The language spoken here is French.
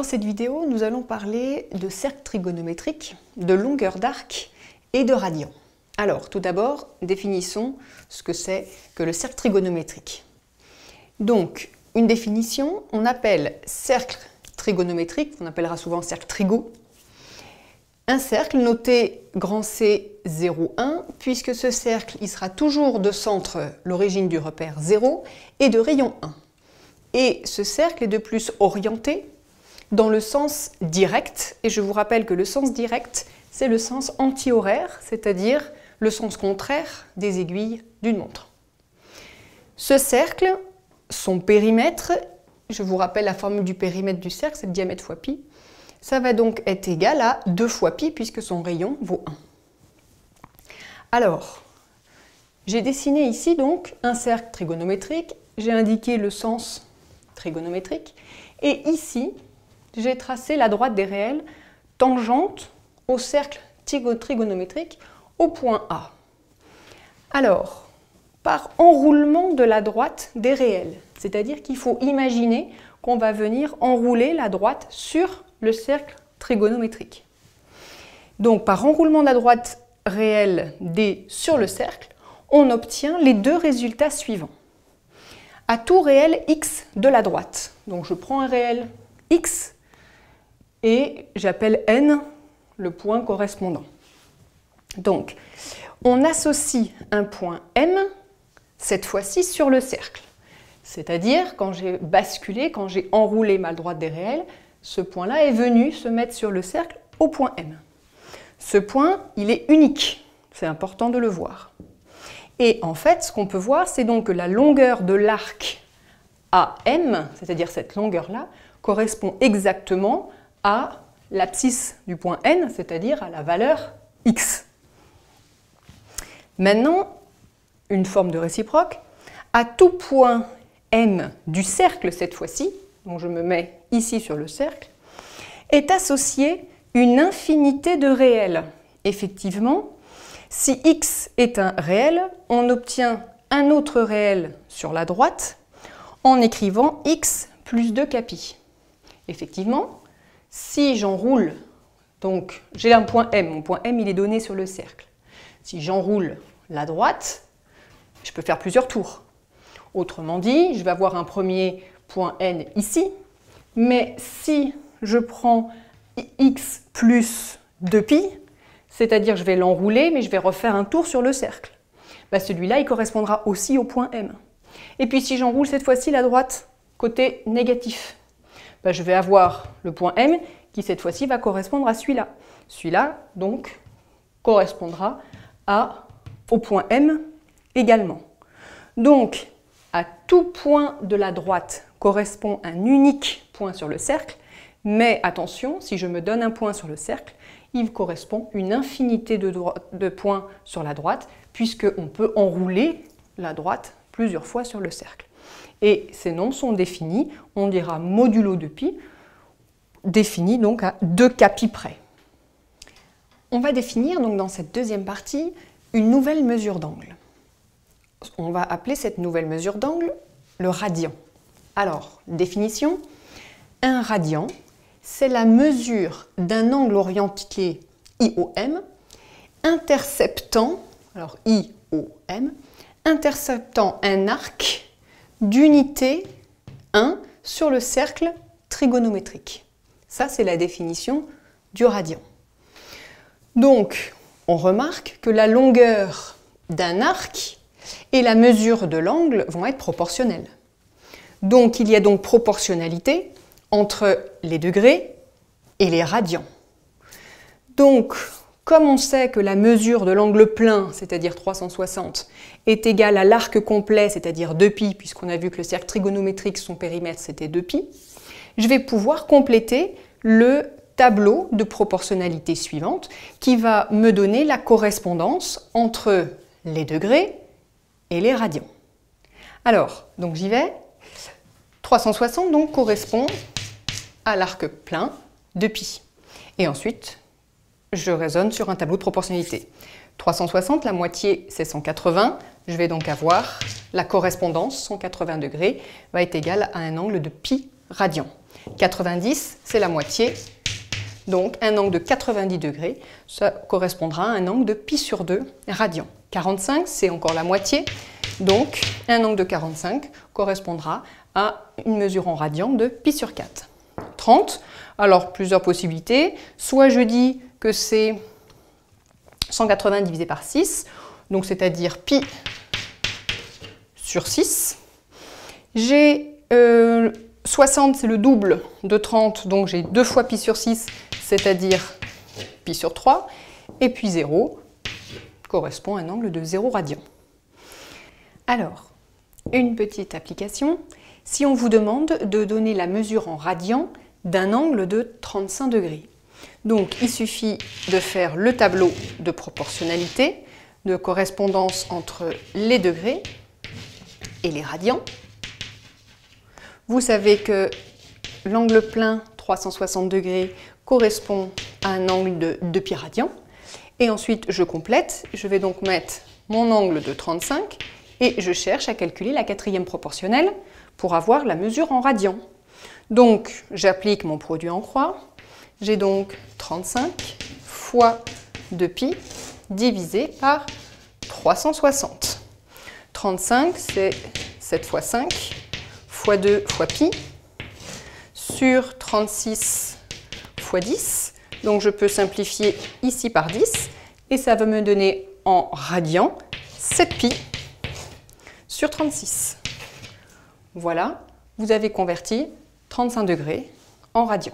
Dans cette vidéo, nous allons parler de cercles trigonométriques, de longueur d'arc et de radians. Alors, tout d'abord, définissons ce que c'est que le cercle trigonométrique. Donc, une définition, on appelle cercle trigonométrique, on appellera souvent cercle trigo, un cercle noté grand C 0, 1, puisque ce cercle il sera toujours de centre l'origine du repère 0 et de rayon 1. Et ce cercle est de plus orienté dans le sens direct, et je vous rappelle que le sens direct, c'est le sens anti-horaire, c'est-à-dire le sens contraire des aiguilles d'une montre. Ce cercle, son périmètre, je vous rappelle la formule du périmètre du cercle, c'est le diamètre fois pi, ça va donc être égal à 2 fois pi puisque son rayon vaut 1. Alors, j'ai dessiné ici donc un cercle trigonométrique, j'ai indiqué le sens trigonométrique, et ici, j'ai tracé la droite des réels tangente au cercle trigonométrique au point A. Alors, par enroulement de la droite des réels, c'est-à-dire qu'il faut imaginer qu'on va venir enrouler la droite sur le cercle trigonométrique. Donc par enroulement de la droite réelle D sur le cercle, on obtient les deux résultats suivants. À tout réel x de la droite, donc je prends un réel x et j'appelle n le point correspondant. Donc, on associe un point m, cette fois-ci sur le cercle. C'est-à-dire, quand j'ai basculé, quand j'ai enroulé ma droite des réels, ce point-là est venu se mettre sur le cercle au point M. Ce point, il est unique, c'est important de le voir. Et en fait, ce qu'on peut voir, c'est donc que la longueur de l'arc AM, c'est-à-dire cette longueur-là, correspond exactement à l'abscisse du point N, c'est-à-dire à la valeur X. Maintenant, une forme de réciproque, à tout point M du cercle cette fois-ci, donc je me mets ici sur le cercle, est associée une infinité de réels. Effectivement, si x est un réel, on obtient un autre réel sur la droite en écrivant x plus 2 capi. Effectivement, si j'enroule, donc j'ai un point M, mon point M il est donné sur le cercle. Si j'enroule la droite, je peux faire plusieurs tours. Autrement dit, je vais avoir un premier point n ici, mais si je prends x plus 2pi, c'est-à-dire je vais l'enrouler, mais je vais refaire un tour sur le cercle, bah, celui-là, il correspondra aussi au point M. Et puis si j'enroule cette fois-ci la droite, côté négatif, bah, je vais avoir le point M qui cette fois-ci va correspondre à celui-là. Celui-là, donc, correspondra au point M également. Donc, à tout point de la droite correspond un unique point sur le cercle, mais attention, si je me donne un point sur le cercle, il correspond une infinité de points sur la droite, puisqu'on peut enrouler la droite plusieurs fois sur le cercle. Et ces noms sont définis, on dira modulo de pi, défini donc à 2 capi près. On va définir donc dans cette deuxième partie une nouvelle mesure d'angle. On va appeler cette nouvelle mesure d'angle le radian. Alors, définition, un radian, c'est la mesure d'un angle orienté IOM interceptant, alors IOM, interceptant un arc d'unité 1 sur le cercle trigonométrique. Ça, c'est la définition du radian. Donc, on remarque que la longueur d'un arc et la mesure de l'angle vont être proportionnelles. Donc il y a donc proportionnalité entre les degrés et les radians. Donc, comme on sait que la mesure de l'angle plein, c'est-à-dire 360, est égale à l'arc complet, c'est-à-dire 2π, puisqu'on a vu que le cercle trigonométrique, son périmètre, c'était 2π, je vais pouvoir compléter le tableau de proportionnalité suivante qui va me donner la correspondance entre les degrés et les radians. Alors, donc j'y vais. 360 donc correspond à l'arc plein de pi. Et ensuite, je raisonne sur un tableau de proportionnalité. 360, la moitié c'est 180, je vais donc avoir la correspondance, 180 degrés, va être égale à un angle de pi radians. 90, c'est la moitié. Donc un angle de 90 degrés, ça correspondra à un angle de pi sur 2 radians. 45, c'est encore la moitié. Donc un angle de 45 correspondra à une mesure en radians de pi sur 4. 30, alors plusieurs possibilités. Soit je dis que c'est 180 divisé par 6, donc c'est-à-dire pi sur 6. J'ai 60, euh, c'est le double de 30, donc j'ai 2 fois pi sur 6, c'est-à-dire pi sur 3. Et puis 0 correspond à un angle de 0 radian. Alors, une petite application. Si on vous demande de donner la mesure en radians d'un angle de 35 degrés. Donc il suffit de faire le tableau de proportionnalité, de correspondance entre les degrés et les radians. Vous savez que l'angle plein 360 degrés correspond à un angle de 2 pi radian. Et ensuite, je complète. Je vais donc mettre mon angle de 35 et je cherche à calculer la quatrième proportionnelle pour avoir la mesure en radians. Donc, j'applique mon produit en croix. J'ai donc 35 fois 2pi divisé par 360. 35, c'est 7 fois 5 fois 2 fois pi sur 36 fois 10. Donc je peux simplifier ici par 10 et ça va me donner en radians 7 pi sur 36. Voilà, vous avez converti 35 degrés en radians.